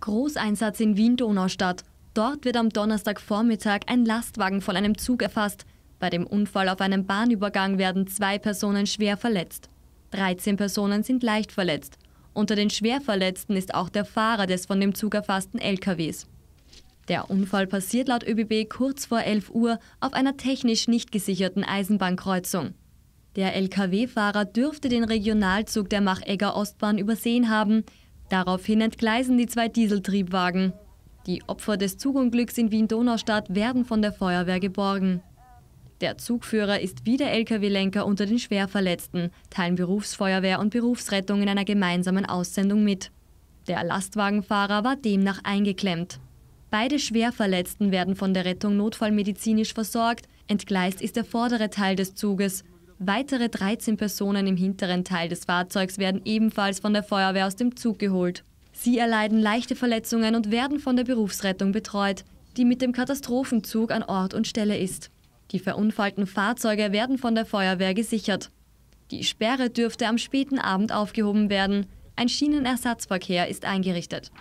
Großeinsatz in Wien-Donaustadt. Dort wird am Donnerstagvormittag ein Lastwagen von einem Zug erfasst. Bei dem Unfall auf einem Bahnübergang werden zwei Personen schwer verletzt. 13 Personen sind leicht verletzt. Unter den Schwerverletzten ist auch der Fahrer des von dem Zug erfassten LKWs. Der Unfall passiert laut ÖBB kurz vor 11 Uhr auf einer technisch nicht gesicherten Eisenbahnkreuzung. Der LKW-Fahrer dürfte den Regionalzug der Machegger Ostbahn übersehen haben. Daraufhin entgleisen die zwei Dieseltriebwagen. Die Opfer des Zugunglücks in Wien-Donaustadt werden von der Feuerwehr geborgen. Der Zugführer ist wie der Lkw-Lenker unter den Schwerverletzten, teilen Berufsfeuerwehr und Berufsrettung in einer gemeinsamen Aussendung mit. Der Lastwagenfahrer war demnach eingeklemmt. Beide Schwerverletzten werden von der Rettung notfallmedizinisch versorgt. Entgleist ist der vordere Teil des Zuges. Weitere 13 Personen im hinteren Teil des Fahrzeugs werden ebenfalls von der Feuerwehr aus dem Zug geholt. Sie erleiden leichte Verletzungen und werden von der Berufsrettung betreut, die mit dem Katastrophenzug an Ort und Stelle ist. Die verunfallten Fahrzeuge werden von der Feuerwehr gesichert. Die Sperre dürfte am späten Abend aufgehoben werden. Ein Schienenersatzverkehr ist eingerichtet.